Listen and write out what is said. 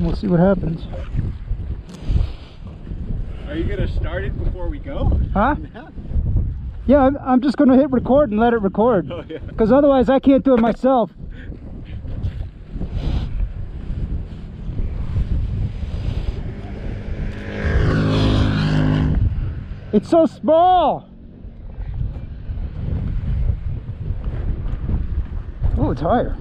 and we'll see what happens. Are you gonna start it before we go? Huh? Yeah, I'm, I'm just gonna hit record and let it record. Oh yeah. Because otherwise I can't do it myself. It's so small. Oh, it's higher.